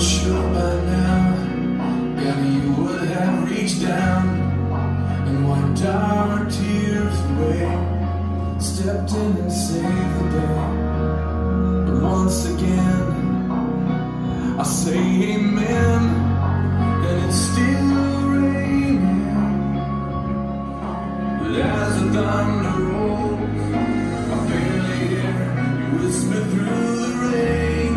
sure by now that You would have reached down and wiped our tears away, stepped in and saved the day. But once again, I say amen, and it's still raining. But as the thunder rolls, I barely hear you whisper through the rain.